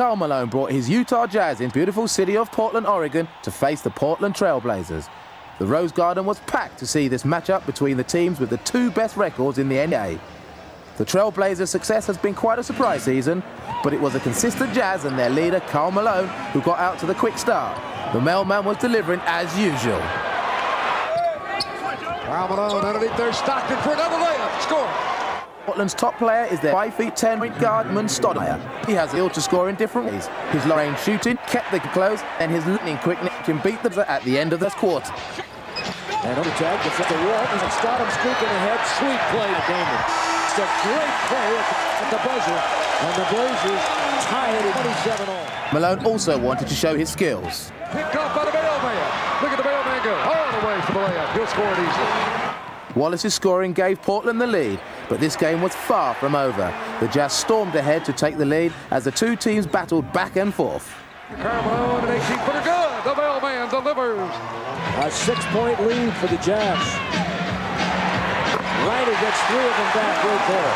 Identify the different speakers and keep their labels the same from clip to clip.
Speaker 1: Karl Malone brought his Utah Jazz in beautiful city of Portland, Oregon to face the Portland Trailblazers. The Rose Garden was packed to see this matchup between the teams with the two best records in the NBA. The Trailblazers' success has been quite a surprise season, but it was a consistent Jazz and their leader, Karl Malone, who got out to the quick start. The mailman was delivering as usual.
Speaker 2: Karl Malone underneath there, Stockton for another layup. Score.
Speaker 1: Portland's top player is their 5 feet 10 point guard, Stoudamire. He has the skill to score in different ways. His long-range shooting kept the close, and his lightning quickness can beat them at the end of this quarter.
Speaker 3: And on the tag, gets at the wall, and Stodham squeaking ahead. Sweet play to Damon. It's a great play at the, buzzer, and the Blazers tie it at 27 all.
Speaker 1: Malone also wanted to show his skills.
Speaker 2: Picked off by the mailman. Look at the mailman go all the way for the layup. He'll score it easily.
Speaker 1: Wallace's scoring gave Portland the lead, but this game was far from over. The Jazz stormed ahead to take the lead as the two teams battled back and forth.
Speaker 2: Karl Malone, an 18-footer good. The mailman delivers.
Speaker 3: A six-point lead for the Jazz. Rider gets three of them back right
Speaker 2: there.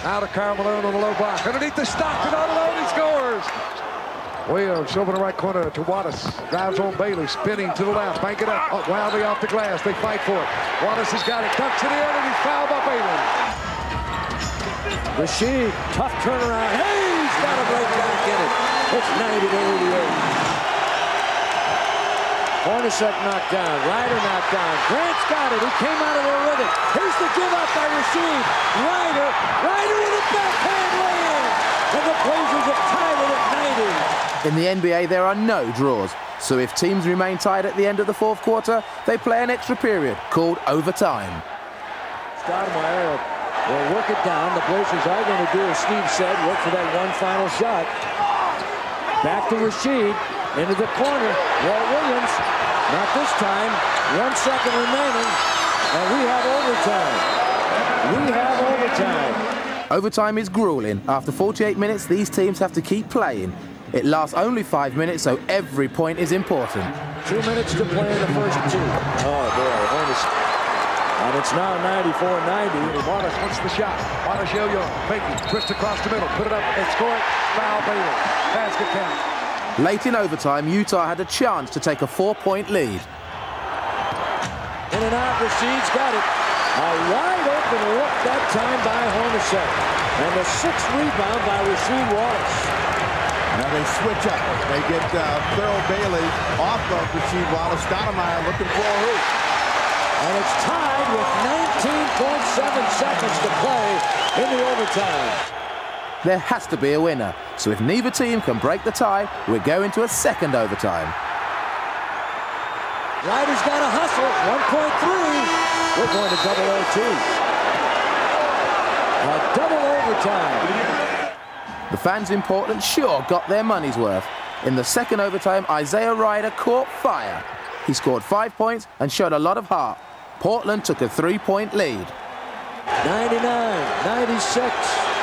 Speaker 2: 86-83. Out of Karl Malone on the low block. Underneath the Stockton on alone, he scores. Williams over the right corner to Wallace. Drives on Bailey, spinning to the left. Bank it up. Oh, wildly off the glass. They fight for it. Wallace has got it. Ducks it in, and he's fouled by Bailey.
Speaker 3: Rasheed, tough turnaround. Hey, he's got a break back in it. It's 90 to 88. Hornacek knocked down. Rider knocked down. Grant's got it. He came out of there with it. Here's the give up by Rasheed. Rider. Rider with a backhand lay-in. And the Blazers have tied it at 90.
Speaker 1: In the NBA, there are no draws. So if teams remain tied at the end of the fourth quarter, they play an extra period called overtime.
Speaker 3: Stoudamire will work it down. The Blazers are going to do as Steve said, work for that one final shot. Back to Rasheed. Into the corner. Walt Williams. Not this time. One second remaining. And we have overtime. We have overtime.
Speaker 1: Overtime is grueling. After 48 minutes, these teams have to keep playing. It lasts only five minutes, so every point is important.
Speaker 3: Two minutes to play in the first two. Oh, boy. Hornets. And it's now 94-90.
Speaker 2: Wallace wants the shot. Wallace yo-yo. Twist across the middle. Put it up and score it. Foul Bailey. Basket count.
Speaker 1: Late in overtime, Utah had a chance to take a four-point lead.
Speaker 3: In and out, Rasheed's got it. A wide open look that time by Hornacek. And the sixth rebound by Rasheed Wallace.
Speaker 4: Now they switch up. They get uh, Thurl Bailey off of Rasheed Wallace. Stoudamire looking for a hoop.
Speaker 3: And it's tied with 19.7 seconds to play in the overtime.
Speaker 1: There has to be a winner. So if neither team can break the tie, we're going to a second overtime.
Speaker 3: Rider's got a hustle. 1.3. We're going to double OT. A double overtime.
Speaker 1: The fans in Portland sure got their money's worth. In the second overtime, Isaiah Rider caught fire. He scored five points and showed a lot of heart. Portland took a three-point lead.
Speaker 3: 99, 96.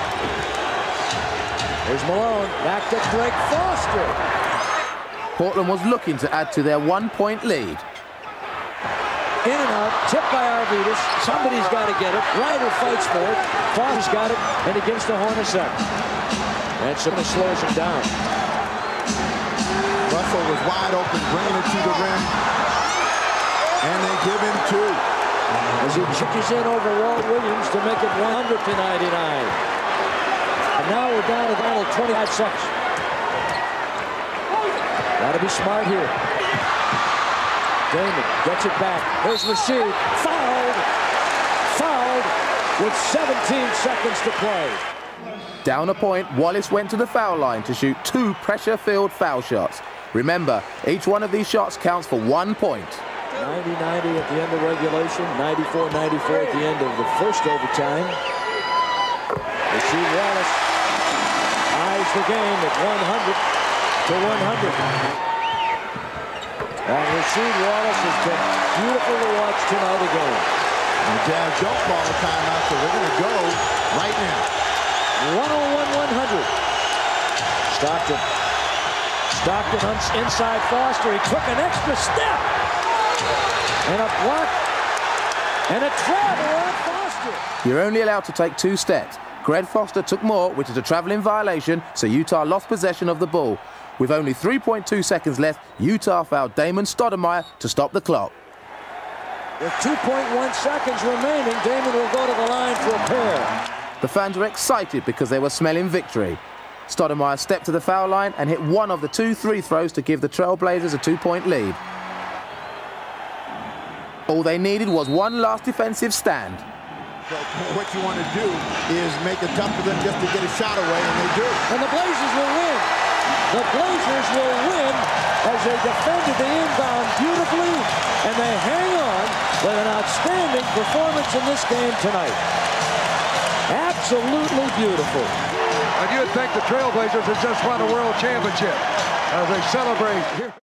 Speaker 3: There's Malone, back to Greg Foster.
Speaker 1: Portland was looking to add to their one-point lead.
Speaker 3: In and out, tipped by Arvydas. Somebody's got to get it. Rider fights for it. Foster's got it, and he gives to Hornacek. And somebody slows him down.
Speaker 4: Russell was wide open, bringing it to the rim. And they give him two.
Speaker 3: As he chickens in over Walt Williams to make it 100 to 99. And now we're down to final 25 seconds. Got to be smart here. Damon gets it back. Here's Rasheed. Fouled. Fouled with 17 seconds to play.
Speaker 1: Down a point, Wallace went to the foul line to shoot two pressure-filled foul shots. Remember, each one of these shots counts for one point.
Speaker 3: 90-90 at the end of regulation, 94-94 at the end of the first overtime. Rasheed Wallace ties the game at 100 to 100. And Rasheed Wallace has been beautiful to watch tonight again.
Speaker 4: The Jazz don't call a timeout, so they're going to go right now.
Speaker 3: 101-100. Stockton. Stockton hunts inside Foster. He took an extra step. And a block. And a travel on Foster.
Speaker 1: You're only allowed to take two steps. Greg Foster took more, which is a travelling violation, so Utah lost possession of the ball. With only 3.2 seconds left, Utah fouled Damon Stoudamire to stop the clock.
Speaker 3: With 2.1 seconds remaining, Damon will go to the line for a pair.
Speaker 1: The fans were excited because they were smelling victory. Stoudamire stepped to the foul line and hit one of the two free throws to give the Trailblazers a two-point lead. All they needed was one last defensive stand.
Speaker 4: So what you want to do is make it tough for them just to get a shot away, and they do.
Speaker 3: And the Blazers will win. The Blazers will win as they defended the inbound beautifully, and they hang on with an outstanding performance in this game tonight. Absolutely beautiful.
Speaker 2: And you'd think the Trailblazers had just won a world championship as they celebrate.